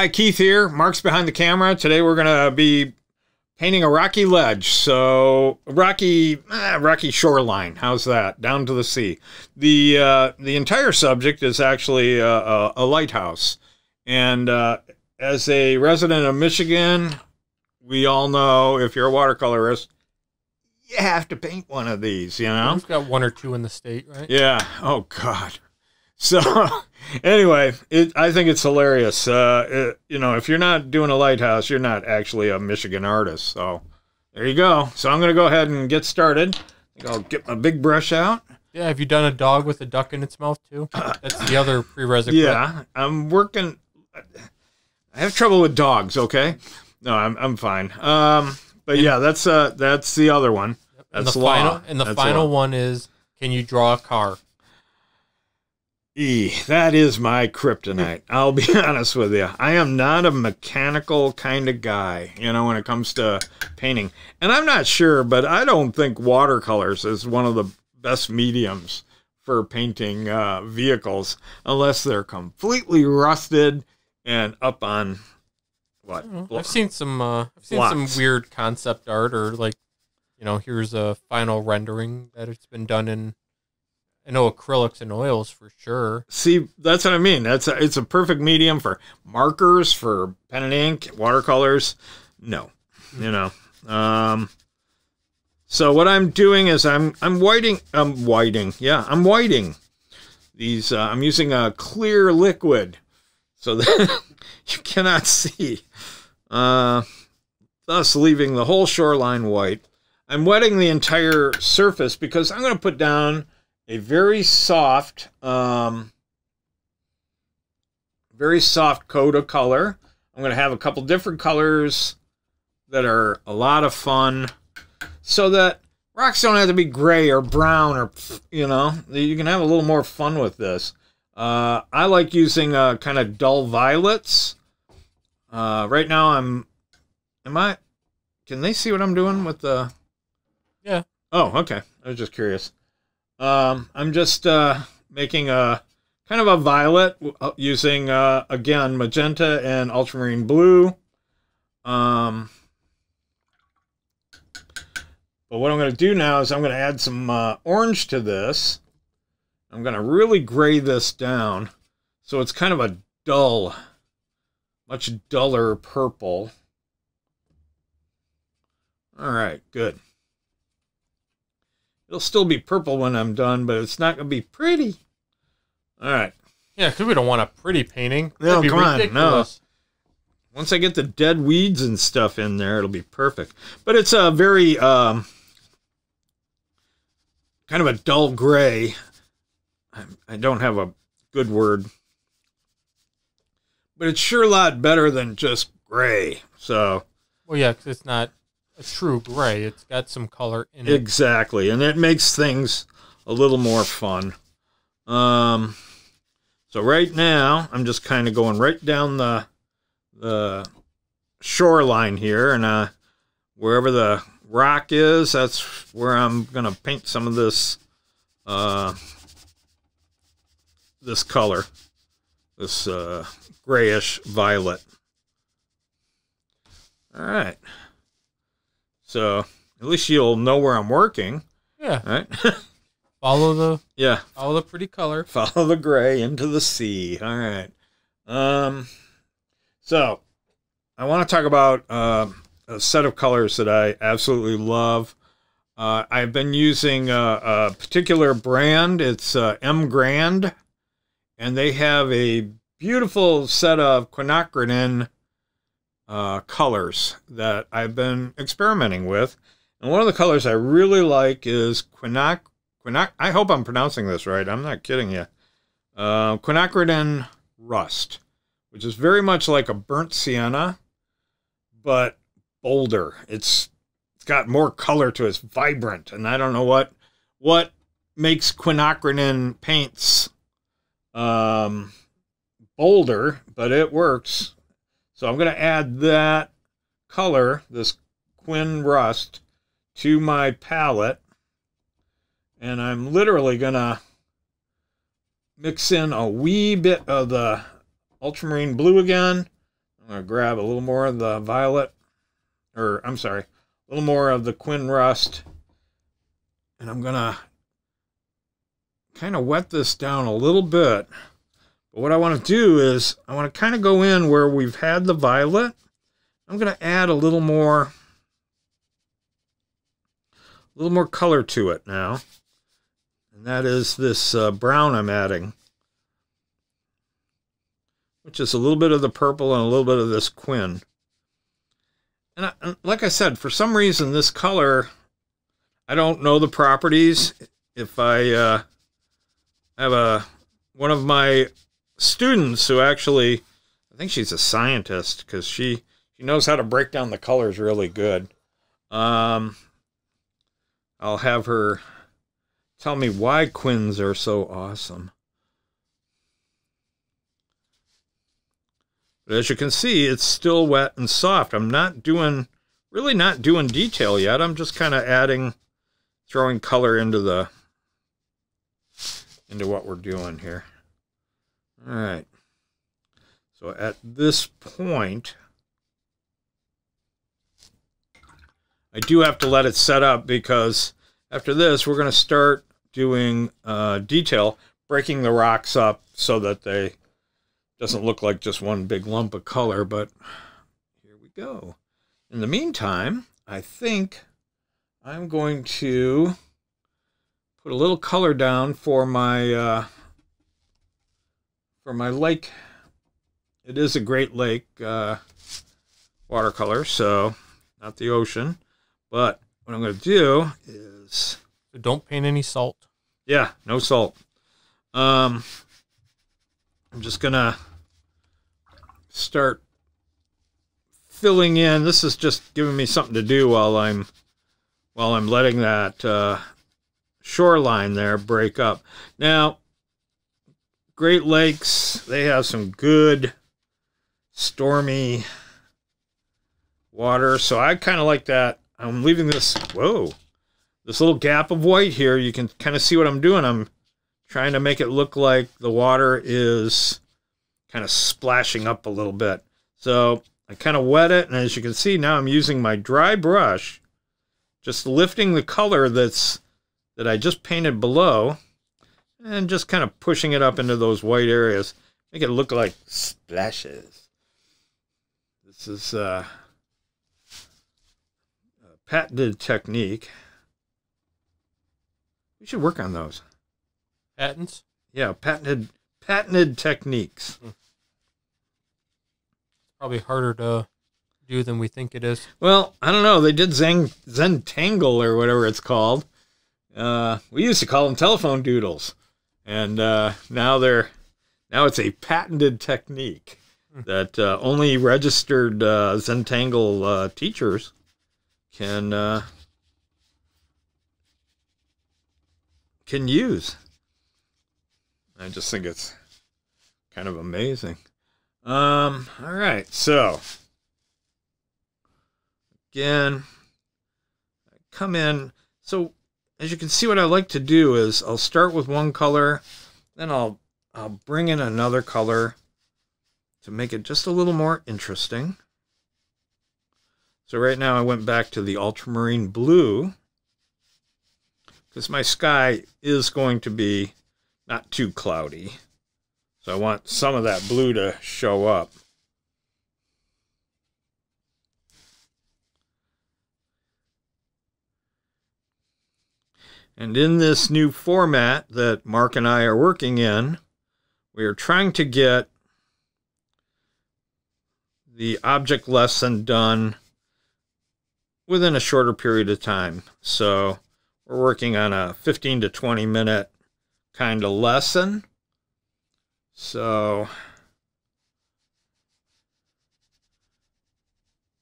Hi, Keith here. Mark's behind the camera. Today we're gonna be painting a rocky ledge. So rocky, eh, rocky shoreline. How's that? Down to the sea. The uh, the entire subject is actually a, a, a lighthouse, and uh, as a resident of Michigan, we all know if you're a watercolorist, you have to paint one of these. You know, We've got one or two in the state, right? yeah. Oh God. So anyway, it, I think it's hilarious. Uh, it- you know, if you're not doing a lighthouse, you're not actually a Michigan artist. So there you go. So I'm going to go ahead and get started. I think I'll get my big brush out. Yeah. Have you done a dog with a duck in its mouth too? That's the other prerequisite. Yeah, I'm working. I have trouble with dogs. Okay, no, I'm I'm fine. Um, but yeah, that's uh that's the other one. And That's the law. final and the That's final law. one is can you draw a car? E, that is my kryptonite. I'll be honest with you. I am not a mechanical kind of guy, you know, when it comes to painting. And I'm not sure, but I don't think watercolors is one of the best mediums for painting uh, vehicles unless they're completely rusted and up on what? I've seen some. Uh, I've seen Blocks. some weird concept art or like, you know, here's a final rendering that it's been done in. I know acrylics and oils for sure. See, that's what I mean. That's a, it's a perfect medium for markers, for pen and ink, watercolors. No, you know. Um, so what I'm doing is I'm I'm whiting. I'm whiting. Yeah, I'm whiting. These uh, I'm using a clear liquid, so that you cannot see. Uh, thus leaving the whole shoreline white. I'm wetting the entire surface because I'm going to put down a very soft, um, very soft coat of color. I'm going to have a couple different colors that are a lot of fun so that rocks don't have to be gray or brown or, you know, you can have a little more fun with this. Uh, I like using uh, kind of dull violets. Uh, right now I'm, am I, can they see what I'm doing with the, Yeah. Oh, okay. I was just curious. Um, I'm just uh, making a kind of a violet uh, using uh, again magenta and ultramarine blue. Um, but what I'm going to do now is I'm going to add some uh, orange to this. I'm going to really gray this down so it's kind of a dull, much duller purple. All right, good. It'll still be purple when I'm done, but it's not going to be pretty. All right. Yeah, because we don't want a pretty painting. No, That'd be come on, no. Once I get the dead weeds and stuff in there, it'll be perfect. But it's a very um, kind of a dull gray. I, I don't have a good word, but it's sure a lot better than just gray. So Well, yeah, because it's not a true gray. It's got some color in it. exactly, and it makes things a little more fun. Um, so right now I'm just kind of going right down the the shoreline here, and uh, wherever the rock is, that's where I'm gonna paint some of this uh, this color, this uh, grayish violet. All right. So at least you'll know where I'm working, Yeah, right? follow the yeah. follow the pretty color. Follow the gray into the sea. All right. Um, so I want to talk about um a set of colors that I absolutely love. Uh, I've been using a, a particular brand. It's uh, M Graham, and they have a beautiful set of quinacridone uh, colors that I've been experimenting with. And one of the colors I really like is quinac. quinac I hope I'm pronouncing this right. I'm not kidding you. Uh, rust, which is very much like a burnt sienna, but bolder. It's it's got more color to it. It's vibrant, and I don't know what what makes quinacridone paints um, bolder, but it works. So I'm going to add that color, this Quin Rust, to my palette. And I'm literally going to mix in a wee bit of the ultramarine blue again. I'm gonna grab a little more of the violet, or I'm sorry, a little more of the Quin Rust, and I'm gonna kind of wet this down a little bit. But what I want to do is I want to kind of go in where we've had the violet. I'm going to add a little more a little more color to it now. And that is this uh, brown I'm adding. Which is a little bit of the purple and a little bit of this quin. And, I, and like I said, for some reason this color, I don't know the properties. If I uh, have a one of my students who actually, I think she's a scientist because she she knows how to break down the colors really good. Um, I'll have her tell me why quins are so awesome. But as you can see, it's still wet and soft. I'm not doing, really not doing detail yet. I'm just kind of adding, throwing color into the, into what we're doing here. All right. So at this point, I do have to let it set up because after this, we're going to start doing uh, detail, breaking the rocks up so that they doesn't look like just one big lump of color, but here we go. In the meantime, I think I'm going to put a little color down for my uh, for my lake. It is a Great Lake uh, watercolor, so not the ocean. But what I'm going to do is So don't paint any salt. yeah, no salt. Um, I'm just gonna start filling in. This is just giving me something to do while I'm while I'm letting that uh, shoreline there break up. Now, Great Lakes they have some good stormy water, so I kind of like that. I'm leaving this. Whoa this little gap of white here, you can kind of see what I'm doing. I'm trying to make it look like the water is kind of splashing up a little bit. So I kind of wet it, and as you can see now I'm using my dry brush, just lifting the color that's that I just painted below, and just kind of pushing it up into those white areas. Make it look like splashes. This is uh, a patented technique. We should work on those. Patents. Yeah, patented patented techniques. Probably harder to do than we think it is. Well, I don't know. They did Zen Zentangle or whatever it's called. Uh, we used to call them telephone doodles, and uh, now they're now it's a patented technique that uh, only registered uh, Zentangle uh, teachers can uh, can use. I just think it's kind of amazing. Um, all right, so again, come in. So as you can see, what I like to do is I'll start with one color, then I'll I'll bring in another color to make it just a little more interesting. So right now I went back to the ultramarine blue because my sky is going to be not too cloudy. So I want some of that blue to show up. And in this new format that Mark and I are working in, we are trying to get the object lesson done within a shorter period of time. So we're working on a 15 to 20 minute kind of lesson. So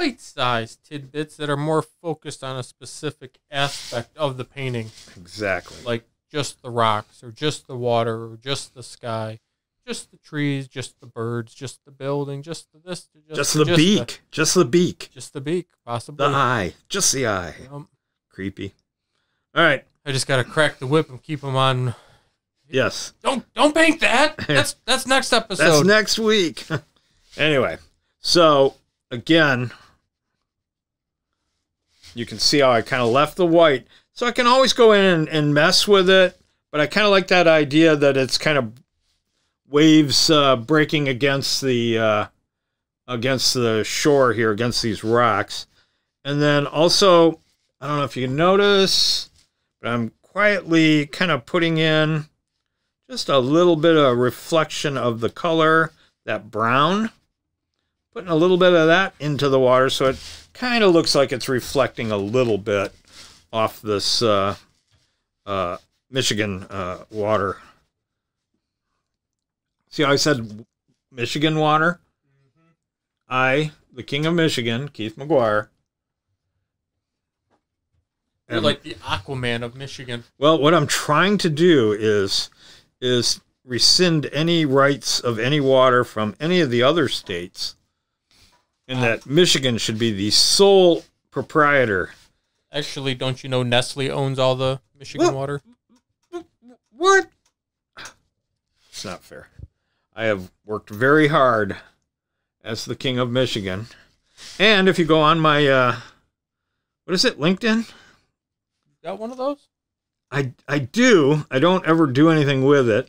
Bite-sized tidbits that are more focused on a specific aspect of the painting, exactly. like just the rocks, or just the water, or just the sky, just the trees, just the birds, just the building, just the this, just, just the beak. just the beak. just the beak, possibly. The eye. Just the eye. Um, Creepy. All right. I just gotta crack the whip and keep them on. Yes. Don't don't paint that. That's that's next episode. That's next week. anyway, So again, you can see how I kind of left the white. So I can always go in and, and mess with it, but I kind of like that idea that it's kind of waves uh, breaking against the uh, against the shore here, against these rocks. And then also, I don't know if you notice, but I'm quietly kind of putting in just a little bit of reflection of the color, that brown. Putting a little bit of that into the water so it kind of looks like it's reflecting a little bit off this uh, uh, Michigan uh, water. See how I said Michigan water? I, the King of Michigan, Keith McGuire. You're am- like the Aquaman of Michigan. well, what I'm trying to do is is rescind any rights of any water from any of the other states, and that Michigan should be the sole proprietor. Actually, don't you know Nestle owns all the Michigan Well- water? What? It's not fair. I have worked very hard as the king of Michigan, and if you go on my uh, what is it, LinkedIn? Got one of those? I I do. I don't ever do anything with it.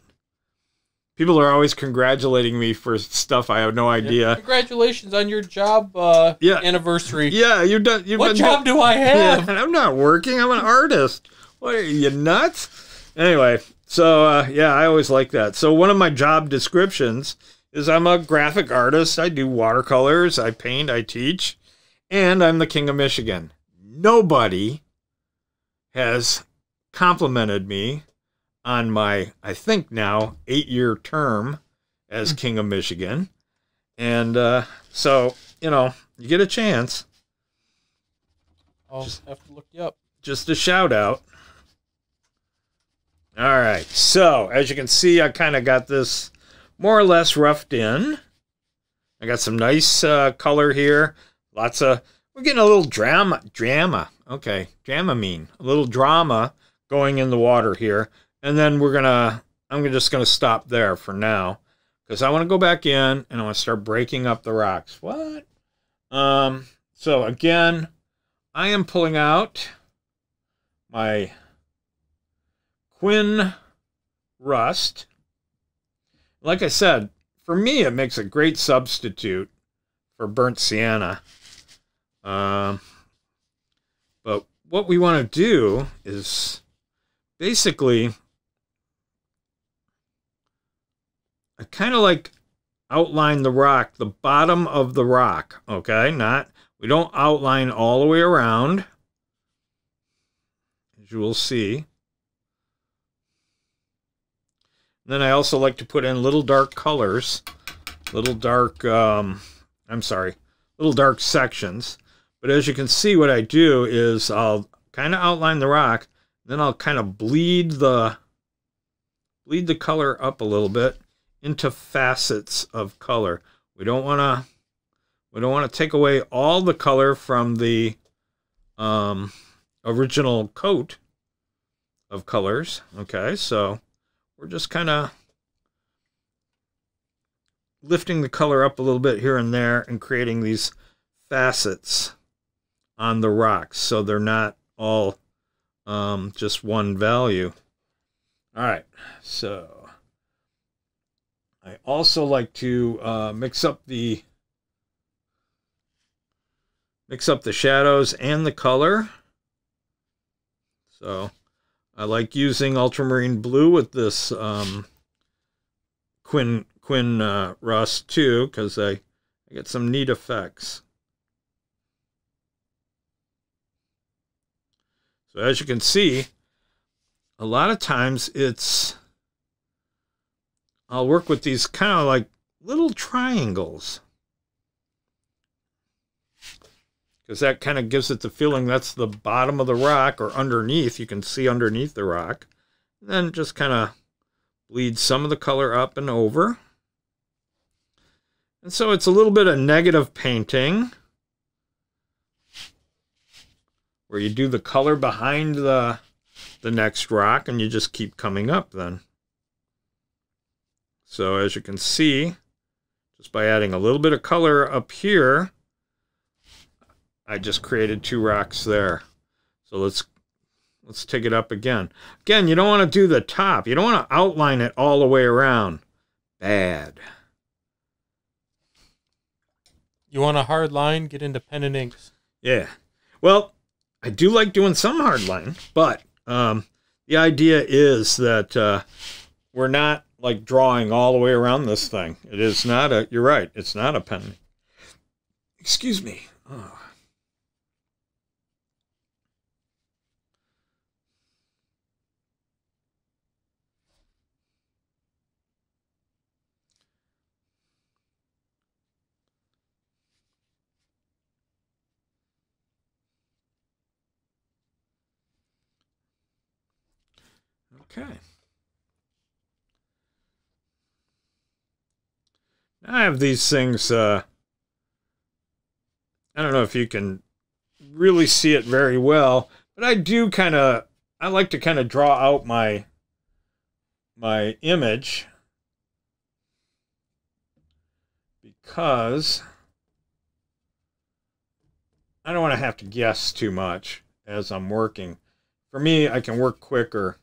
People are always congratulating me for stuff I have no idea. Congratulations on your job uh, Yeah. anniversary. Yeah, you've done. You've what job do I Yeah, have? I'm not working. I'm an artist. What are you nuts? Anyway, so uh, yeah, I always like that. So one of my job descriptions is I'm a graphic artist. I do watercolors. I paint. I teach, and I'm the king of Michigan. Nobody has complimented me on my, I think now, eight year term as king of Michigan. And uh, so, you know, you get a chance, I'll just, have to look you up. just a shout out. All right. So, as you can see, I kind of got this more or less roughed in. I got some nice uh, color here. Lots of, we're getting a little drama, drama. Okay. Dramamine. A little drama going in the water here. And then we're going to, I'm just going to stop there for now because I want to go back in and I want to start breaking up the rocks. What? Um, so again, I am pulling out my Quin Rust. Like I said, for me, it makes a great substitute for burnt sienna. Um, but what we want to do is basically, I kind of like outline the rock, the bottom of the rock, okay? Not, we don't outline all the way around, as you will see. Then I also like to put in little dark colors, little dark, um, I'm sorry, little dark sections. But as you can see, what I do is I'll kind of outline the rock, then I'll kind of bleed the bleed the color up a little bit into facets of color. We don't want to we don't want to take away all the color from the um, original coat of colors. Okay, so we're just kind of lifting the color up a little bit here and there and creating these facets on the rocks so they're not all um, just one value. All right, so I also like to uh, mix up the mix up the shadows and the color. So I like using ultramarine blue with this um, Quin Quin uh, Rust too because I, I get some neat effects. So as you can see, a lot of times it's I'll work with these kind of like little triangles. Because that kind of gives it the feeling that's the bottom of the rock or underneath. You can see underneath the rock. And then just kind of bleed some of the color up and over. And so it's a little bit of negative painting. Where you do the color behind the, the next rock and you just keep coming up then. So as you can see, just by adding a little bit of color up here. I just created two rocks there. So let's let's take it up again. Again, you don't want to do the top. You don't want to outline it all the way around. Bad. You want a hard line? Get into pen and inks. Yeah. Well, I do like doing some hard line, but um, the idea is that uh, we're not like drawing all the way around this thing. It is not a. You're right. It's not a pen. Excuse me. Oh. Okay. I have these things, uh, I don't know if you can really see it very well, but I do kind of, I like to kind of draw out my, my image because I don't want to have to guess too much as I'm working. For me, I can work quicker.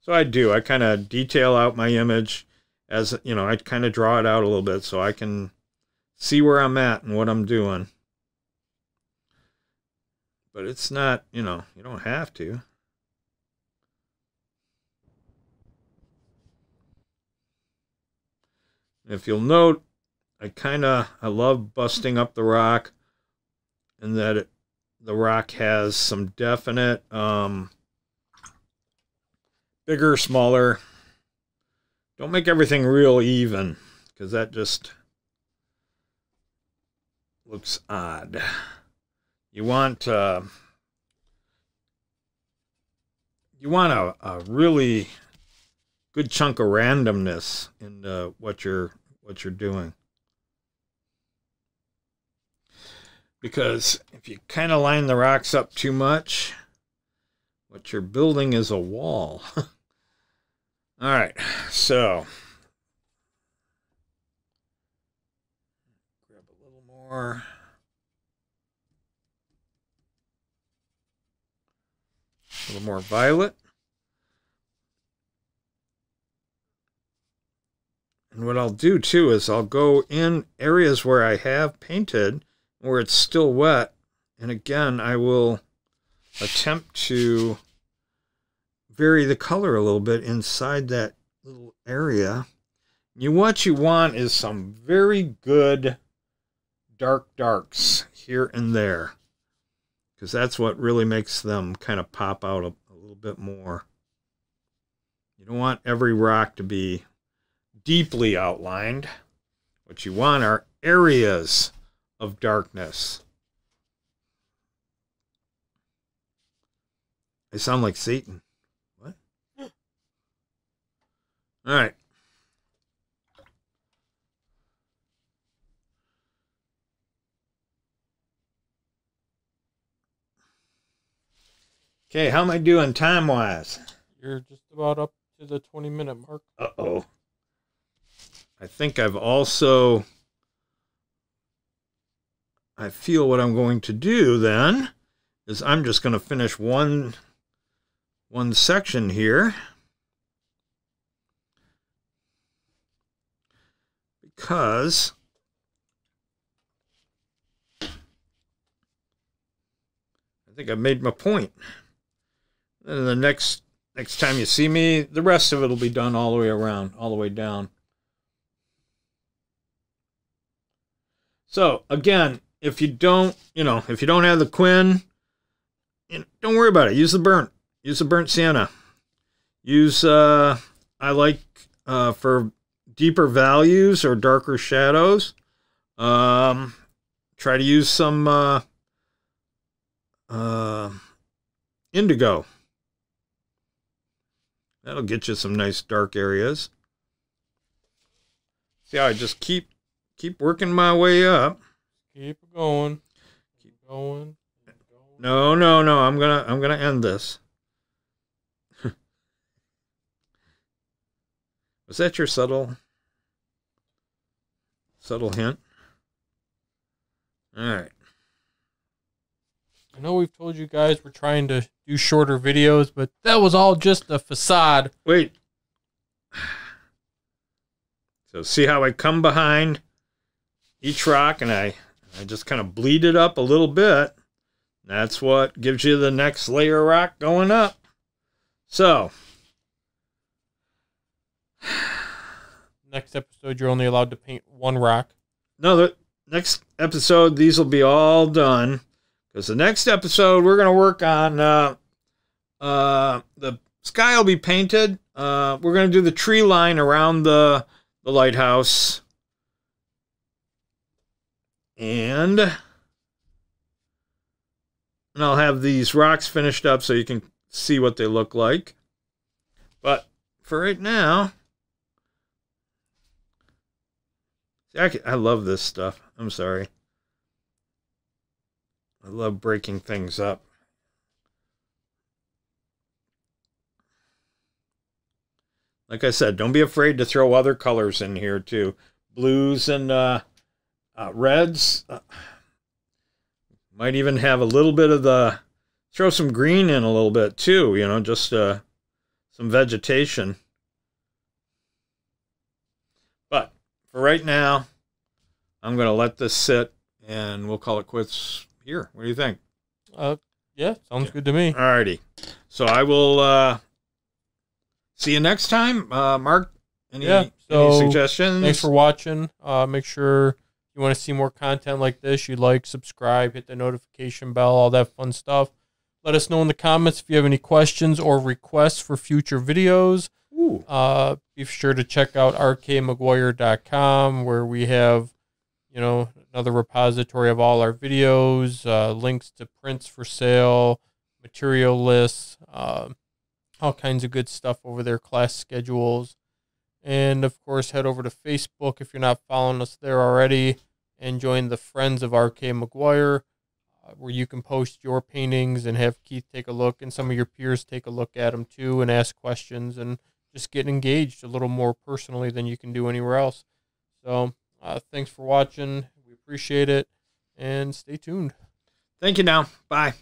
So I do. I kind of detail out my image as you know, I kind of draw it out a little bit so I can see where I'm at and what I'm doing. But it's not, you know, you don't have to. If you'll note, I kind of I love busting up the rock and that it, the rock has some definite um, bigger, smaller don't make everything real even, because that just looks odd. You want uh, you want a, a really good chunk of randomness in uh, what you're what you're doing. Because if you kind of line the rocks up too much, what you're building is a wall. All right, so grab a little more. A little more violet. And what I'll do too is I'll go in areas where I have painted, where it's still wet, and again I will attempt to vary the color a little bit inside that little area. You what you want is some very good dark darks here and there because that's what really makes them kind of pop out a, a, little bit more. You don't want every rock to be deeply outlined. What you want are areas of darkness. I sound like Satan. All right. Okay, how am I doing time wise? You're just about up to the 20 minute mark. Uh oh. I think I've also. I feel what I'm going to do then is I'm just going to finish one one section here. Because I think I've made my point. And the next next time you see me, the rest of it will be done all the way around, all the way down. So again, if you don't, you know, if you don't have the Quin, you know, don't worry about it. Use the burnt. Use the burnt sienna. Use uh I like uh for deeper values or darker shadows. Um, try to use some uh, uh, indigo. That'll get you some nice dark areas. See how I just keep keep working my way up. Keep going. Keep going. Keep going. No, no, no. I'm gonna I'm gonna end this. Was that your subtle? Subtle hint. All right. I know we've told you guys we're trying to do shorter videos, but that was all just a facade. Wait. So see how I come behind each rock and I, I just kind of bleed it up a little bit. That's what gives you the next layer of rock going up. So, Next episode, you're only allowed to paint one rock. no, the next episode, these will be all done. Because the next episode, we're going to work on uh, uh, the sky will be painted. Uh, we're going to do the tree line around the, the lighthouse. And, and I'll have these rocks finished up so you can see what they look like. But for right now, see, I, I love this stuff. I'm sorry. I love breaking things up. Like I said, don't be afraid to throw other colors in here too. Blues and uh, uh, reds. Uh, might even have a little bit of the. Throw some green in a little bit too, you know, just uh, some vegetation. For right now, I'm going to let this sit and we'll call it quits here. What do you think? Uh, yeah, sounds good to me. Alrighty. So I will uh, see you next time. Uh, Mark, any, Yeah, any suggestions? Thanks for watching. Uh, make sure you want to see more content like this. You like, subscribe, hit the notification bell, all that fun stuff. Let us know in the comments if you have any questions or requests for future videos. Uh, be sure to check out rkmcguire.com where we have, you know, another repository of all our videos, uh, links to prints for sale, material lists, uh, all kinds of good stuff over there, class schedules. And of course, head over to Facebook if you're not following us there already and join the Friends of RK McGuire, uh, where you can post your paintings and have Keith take a look and some of your peers take a look at them too and ask questions and just get engaged a little more personally than you can do anywhere else. So, uh, thanks for watching. We appreciate it and stay tuned. Thank you now. Bye.